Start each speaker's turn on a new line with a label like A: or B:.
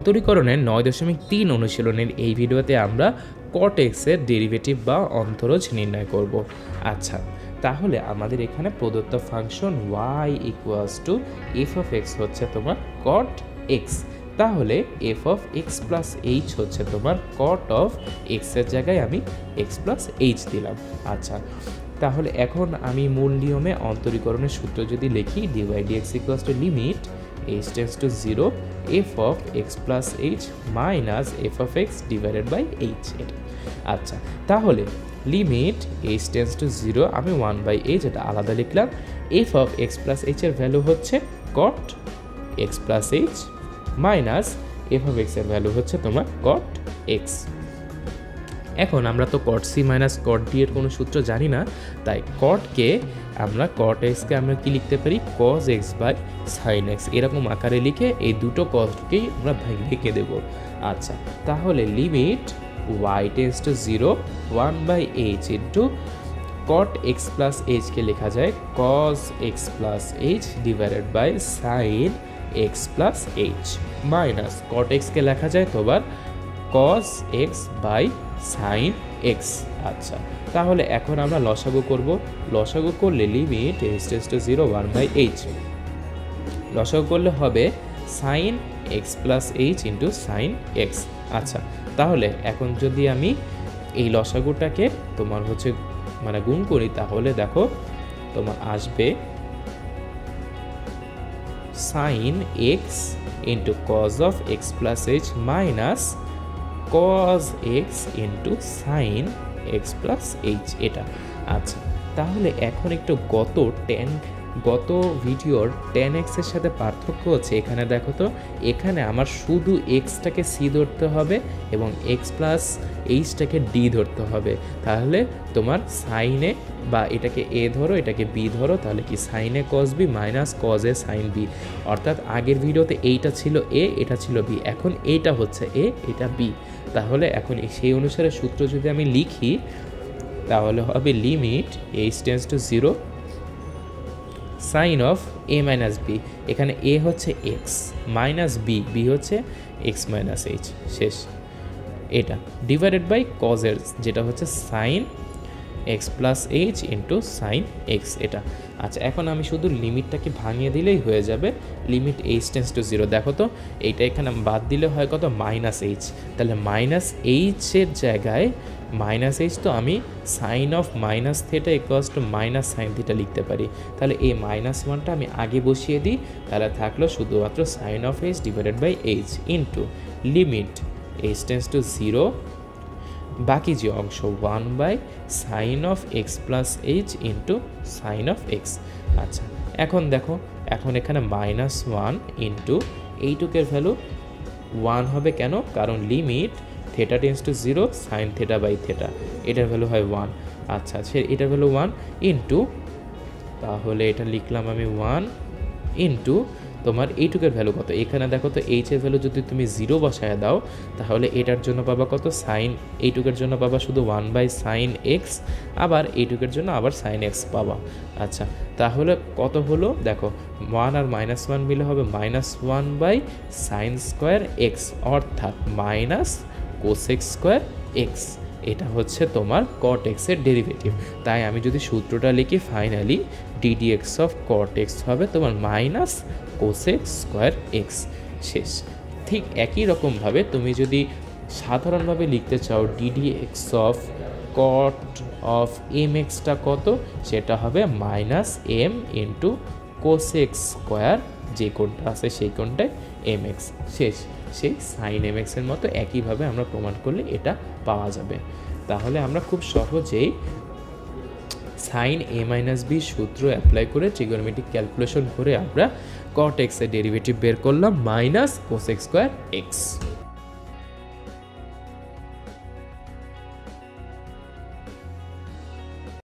A: উত্তরীকরণের নয় দশমিক তিন অনুশীলনের এই ভিডিওতে আমরা কট এক্সের ডেরিভেটিভ বা অন্তরজ নির্ণয় করব। আচ্ছা তাহলে আমাদের এখানে প্রদত্ত function y equals to f of x হচ্ছে তোমার কট এক্স তাহলে f of x plus h হচ্ছে তোমার কট অফ এক্সের জায়গায় আমি এক্স প্লাস এইচ দিলাম। আচ্ছা তাহলে এখন আমি মূল নিয়মে অন্তরীকরণের সূত্র যদি লিখি dy dx equals to limit h tends to zero f of x plus h minus f of x divided by h এটা। আচ্ছা তাহলে limit h tends to zero আমি ওয়ান বাই এইচ এটা আলাদা লিখলাম এফ অফ এক্স প্লাস এইচের value হচ্ছে cot x plus h minus f of এক্সের ভ্যালু হচ্ছে তোমার কট এক্স এখন আমরা তো cot C minus cot D এর কোনো সূত্র জানি না, তাই কটকে আমরা কট এক্সকে আমরা কি লিখতে পারি? Cos x by sine x এরকম আকারে লিখে এই দুটো কজকেই আমরা লিখে দেবো। আচ্ছা তাহলে limit y tends to zero one by h into cot x plus HK লেখা যায় cos x plus h divided by sine x plus h minus cot এক্সকে লেখা যায় তোমার cos x by sine x আচ্ছা তাহলে এখন আমরা লসাগু করব। লসাগু করলে limit tends to zero one by h লসাগু করলে হবে sine x plus h into sine x আচ্ছা তাহলে এখন যদি আমি এই লসাগুটাকে তোমার হচ্ছে মানে গুণ করি, তাহলে দেখো তোমার আসবে sine x into cos of x plus h minus cos x into sine x plus h এটা। আচ্ছা তাহলে এখন একটু গত টেন গত ভিডিওর টেন এক্সের সাথে পার্থক্য হচ্ছে। এখানে দেখো তো, এখানে আমার শুধু এক্সটাকে সি ধরতে হবে এবং এক্স প্লাস এইচটাকে ডি ধরতে হবে। তাহলে তোমার সাইনে বা এটাকে এ ধরো, এটাকে বি ধরো, তাহলে কি সাইনে cos B minus cos A sine B অর্থাৎ আগের ভিডিওতে এইটা ছিল এ এটা ছিল বি এখন এইটা হচ্ছে এ এটা বি তাহলে এখন সেই অনুসারে সূত্র যদি আমি লিখি, তাহলে হবে limit h tends to zero sine of A minus B এখানে এ হচ্ছে এক্স মাইনাস বি বি হচ্ছে এক্স মাইনাস এইচ শেষ। এটা ডিভাইডেড বাই কজের যেটা হচ্ছে sine x plus h into sine x এটা। আচ্ছা এখন আমি শুধু লিমিটটাকে ভাঙিয়ে দিলেই হয়ে যাবে। Limit h tends to zero দেখো তো, এইটা এখানে বাদ দিলে হয় কত? মাইনাস এইচ তাহলে মাইনাস এইচের জায়গায় মাইনাস এইচ তো আমি sine of minus theta equals to minus sine theta লিখতে পারি। তাহলে এই মাইনাস ওয়ানটা আমি আগে বসিয়ে দিই। তাহলে থাকল শুধুমাত্র sine of h divided by h into limit h tends to zero বাকি যে অংশ one by sine of x plus h into sine of x আচ্ছা এখন দেখো, এখন এখানে মাইনাস ওয়ান ইন্টু এইটুকের ভ্যালু ওয়ান হবে কেন? কারণ limit theta tends to zero sine theta by theta এটার ভ্যালু হয় ওয়ান আচ্ছা সে এটার ভ্যালু ওয়ান ইন্টু তাহলে এটা লিখলাম আমি ওয়ান ইন্টু তোমার এইটুকের ভ্যালু কত? এখানে দেখো তো এইচ এর ভ্যালু যদি তুমি জিরো বসায় দাও, তাহলে এটার জন্য পাবা কত? সাইন এইটুকের জন্য পাবা শুধু ওয়ান বাই সাইন এক্স আবার এইটুকের জন্য আবার সাইন এক্স পাবা। আচ্ছা তাহলে কত হলো? দেখো ওয়ান আর মাইনাস ওয়ান মিলে হবে minus one by sine square x অর্থাৎ মাইনাস কোসেক্স স্কোয়ার এক্স এটা হচ্ছে তোমার কট এক্সের ডেরিভেটিভ তাই আমি যদি সূত্রটা লিখি finally d d x of cot x হবে তোমার মাইনাস কোসেক্স স্কোয়ার এক্স শেষ। ঠিক একই রকমভাবে তুমি যদি সাধারণভাবে লিখতে চাও d d x of cot of m extra কত? সেটা হবে minus m into cosec square যে কোনটা আছে সেই কোনটায় এম এক্স শেষ সেই সাইন এম এক্সের মতো একইভাবে আমরা প্রমাণ করলে এটা পাওয়া যাবে। তাহলে আমরা খুব সহজেই সাইন এ মাইনাস বি সূত্র অ্যাপ্লাই করে ট্রিগোনোমেট্রিক ক্যালকুলেশন করে আমরা কট এক্সের ডেরিভেটিভ বের করলাম মাইনাস কোসেক্স স্কোয়ার এক্স